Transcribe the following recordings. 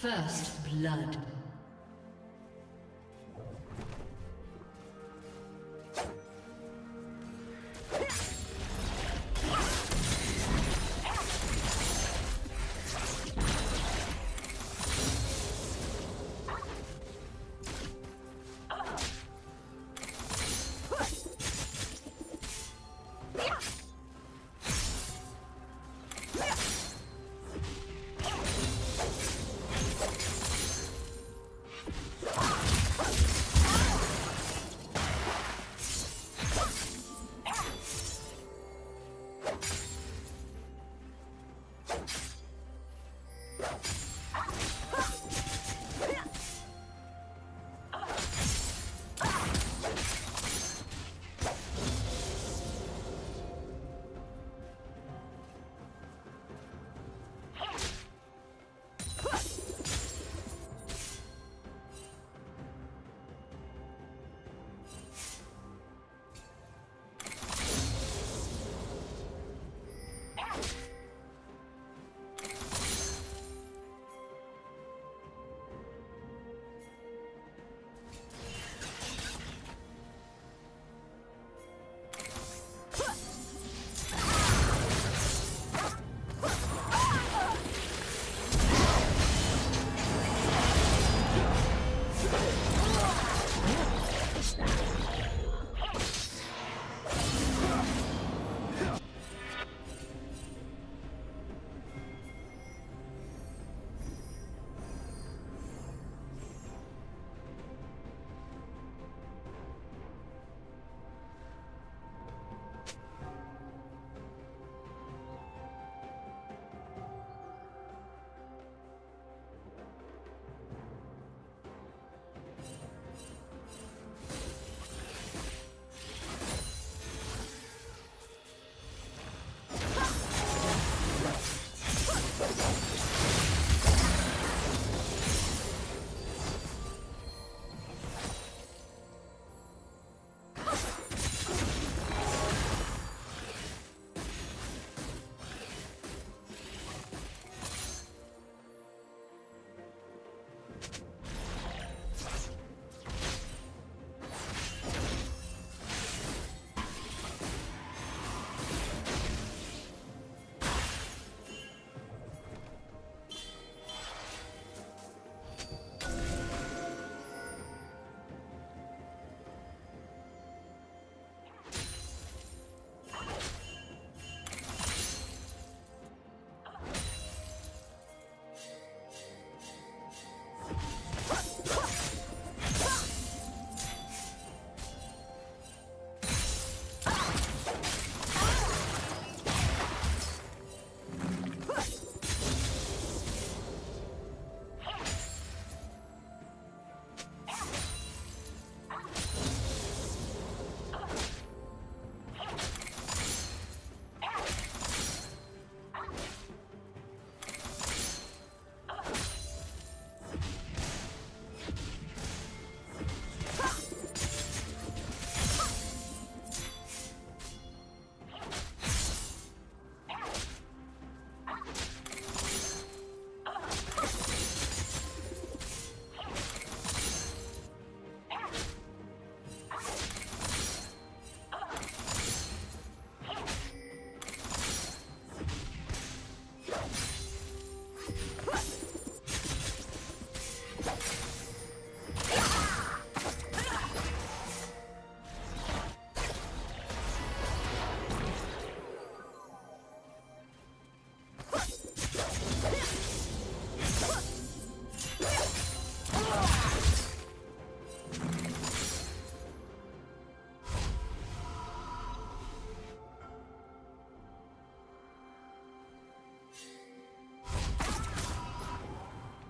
First blood.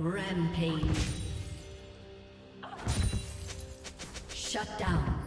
Rampage. Shut down.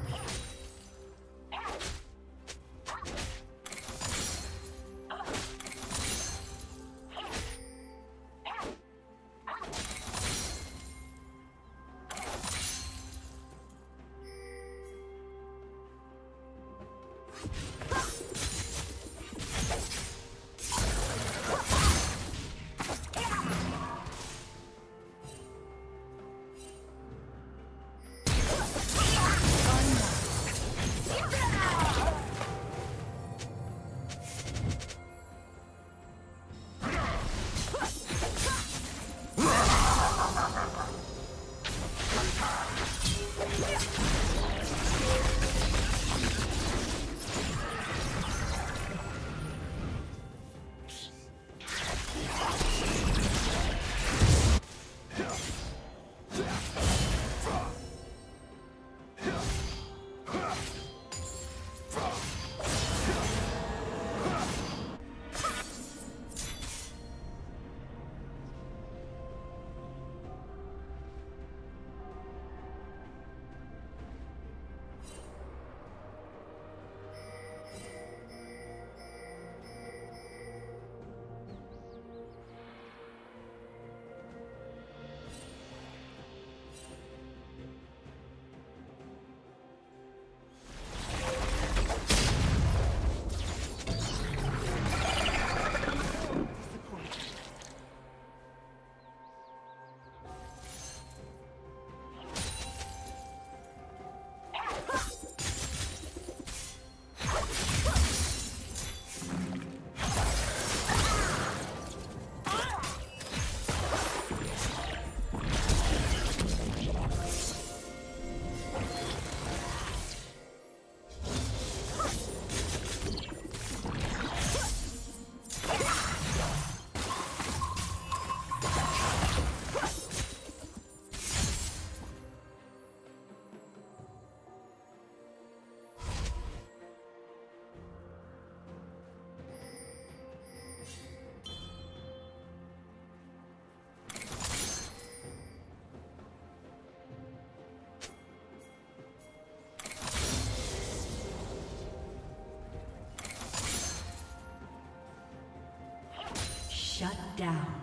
Down.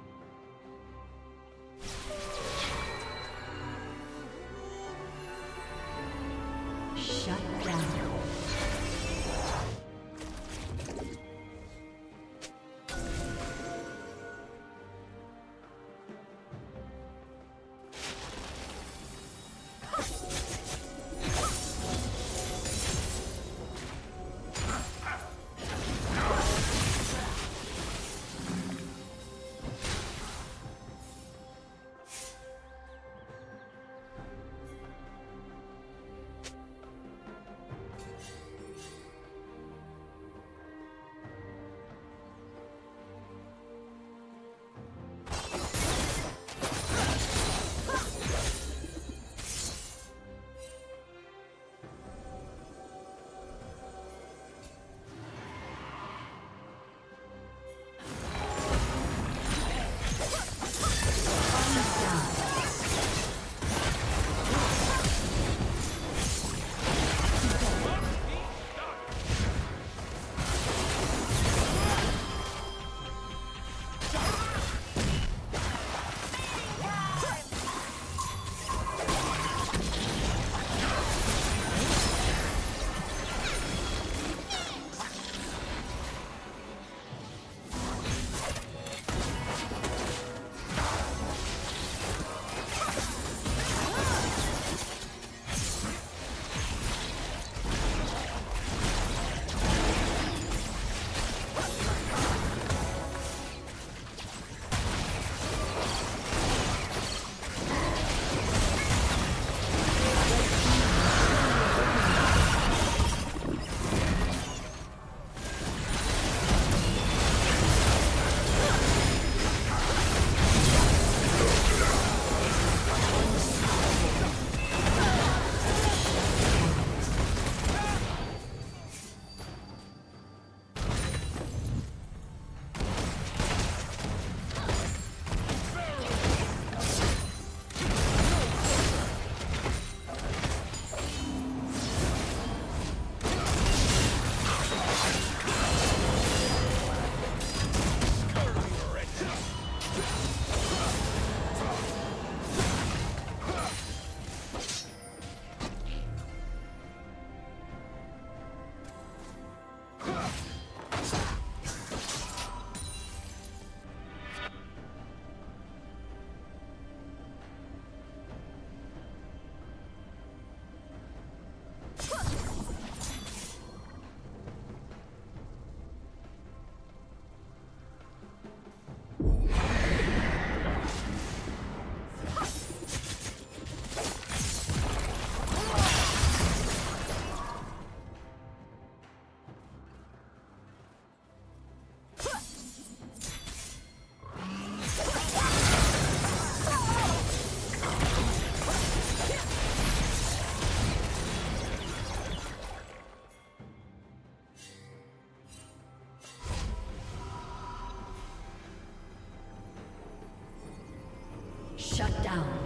Shut down.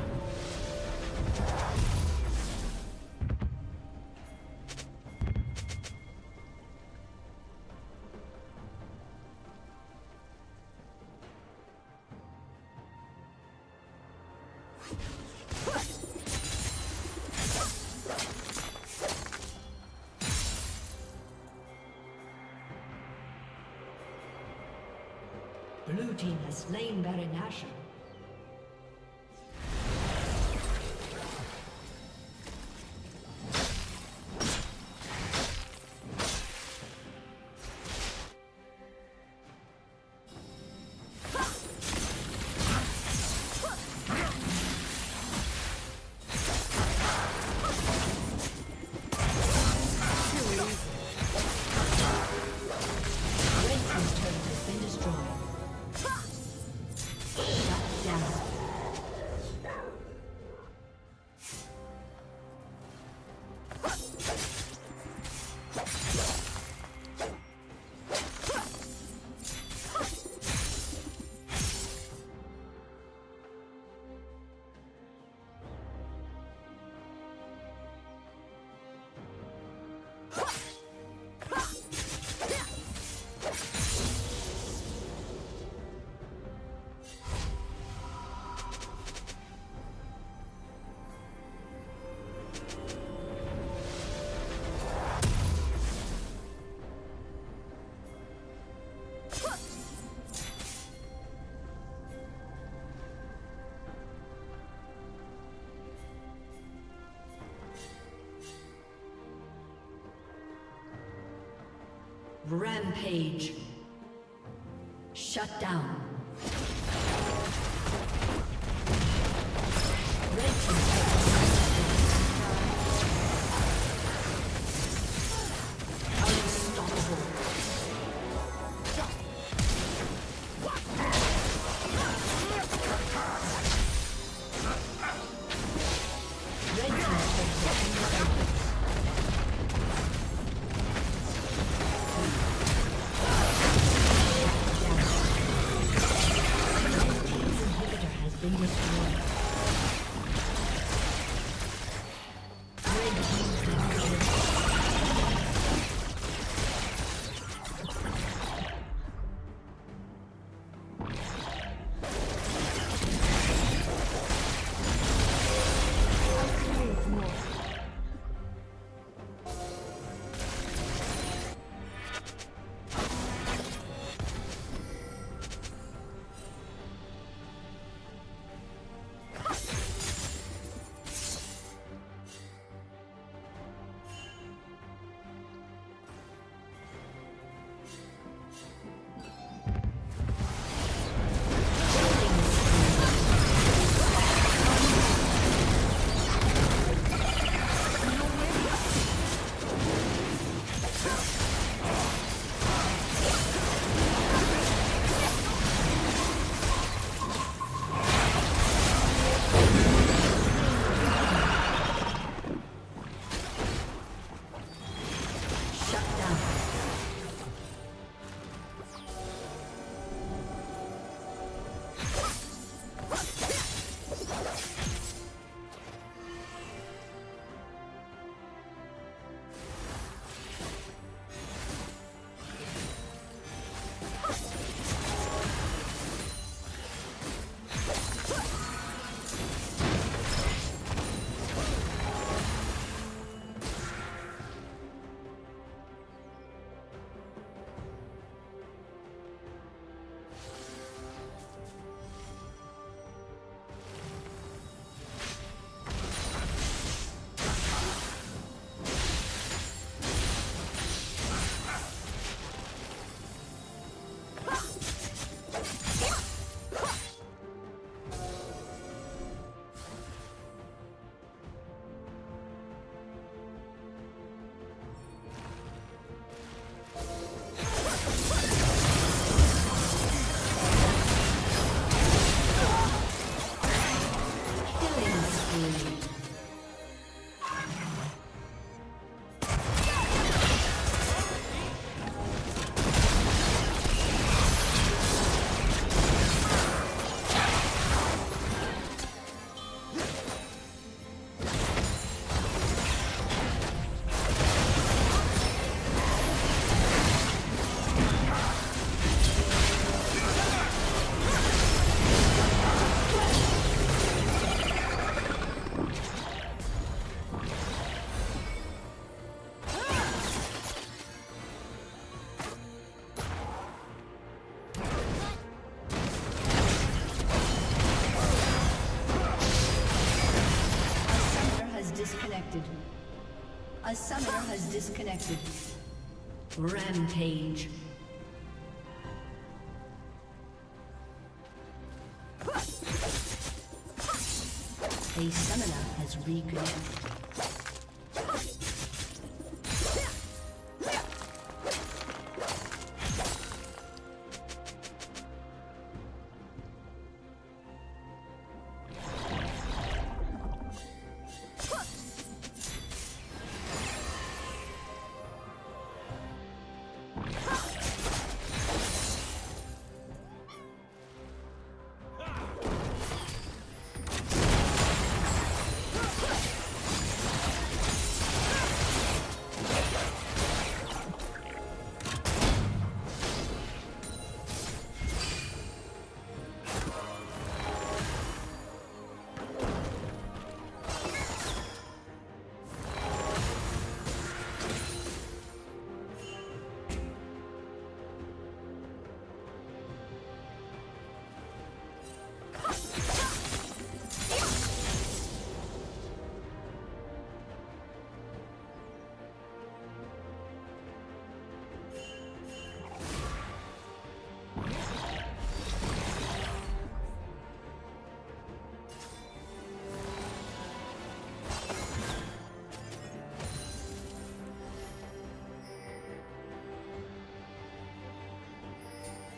Rampage. Shut down. A summoner has disconnected. Rampage. A summoner has reconnected.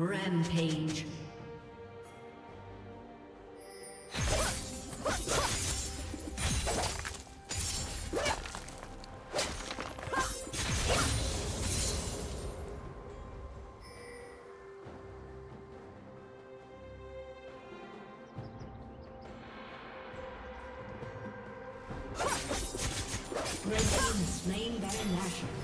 Rampage. Red team slain Baron.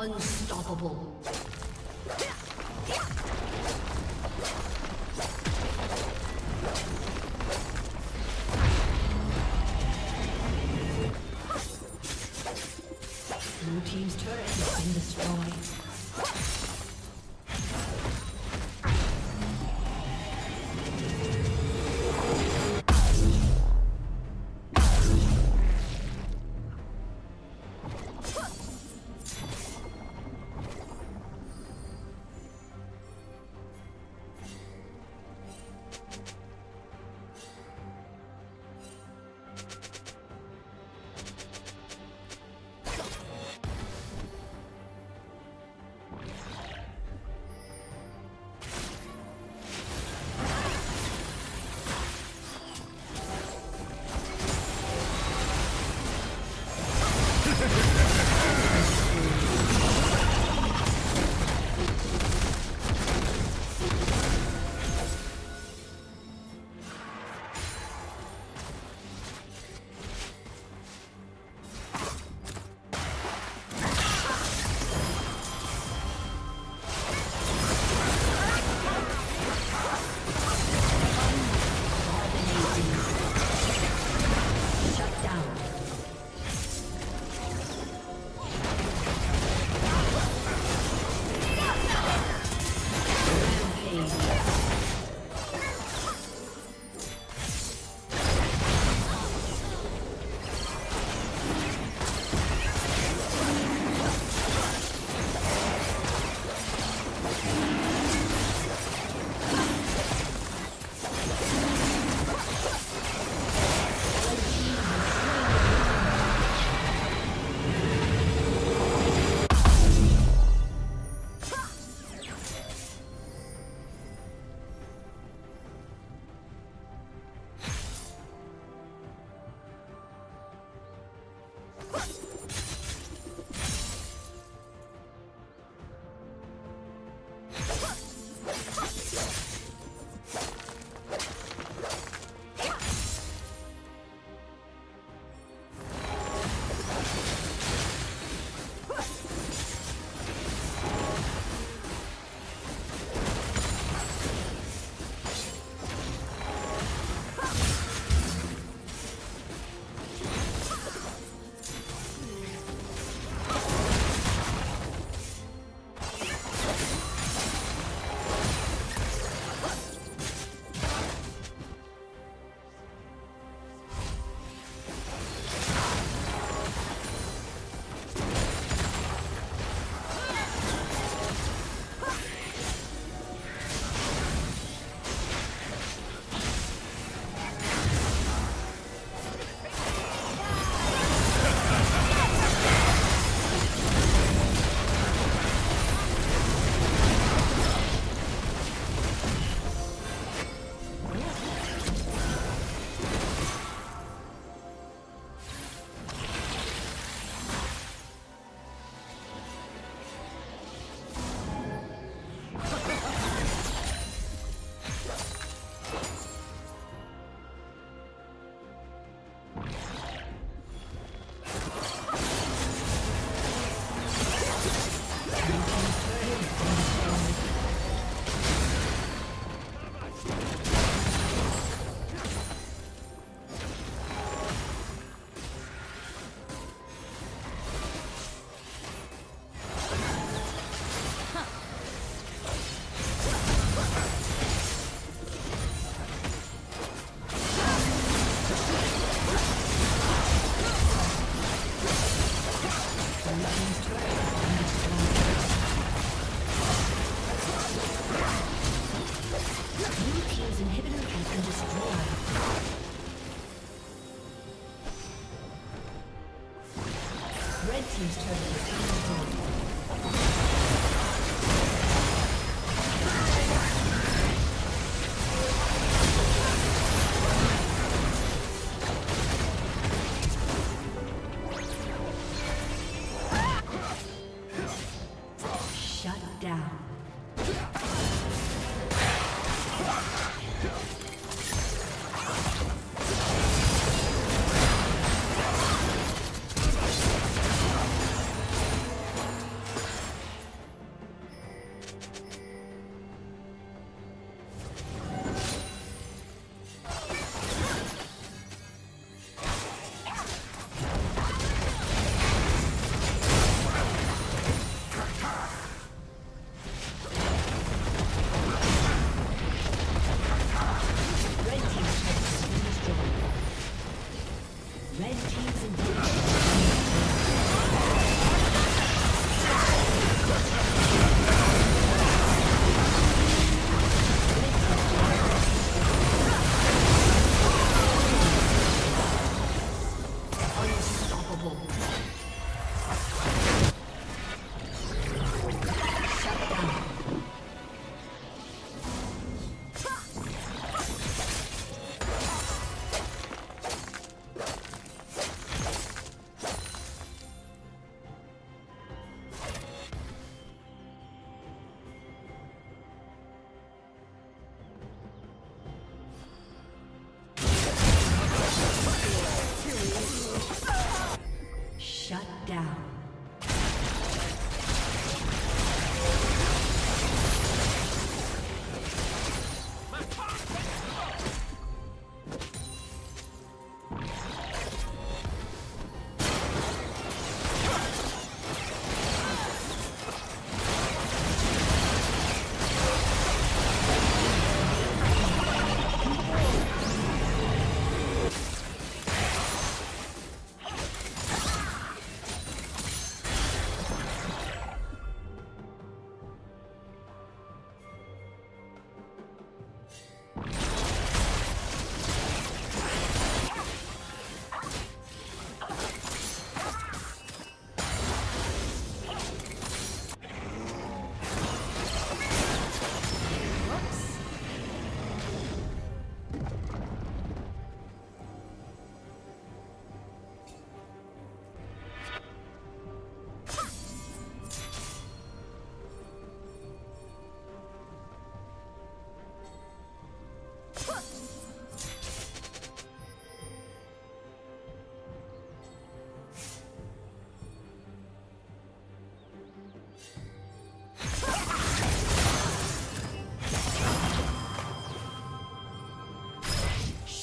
Unstoppable.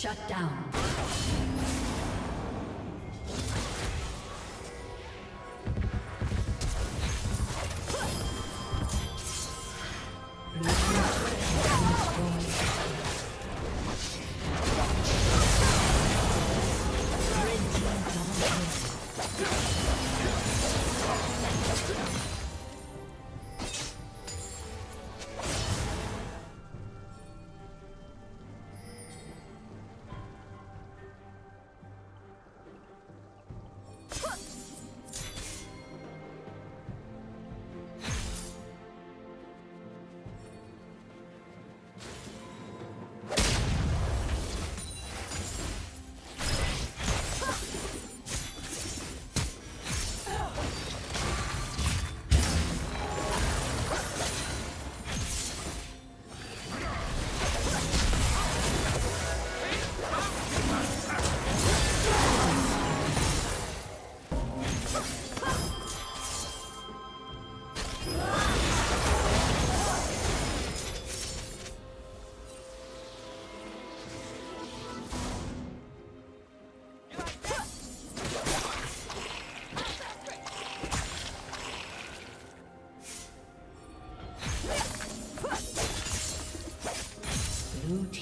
Shut down.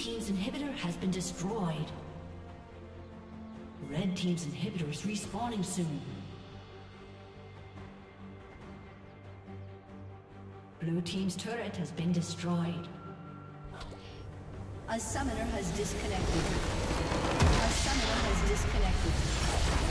Team's inhibitor has been destroyed. Red Team's inhibitor is respawning soon. Blue Team's turret has been destroyed. A summoner has disconnected. A summoner has disconnected.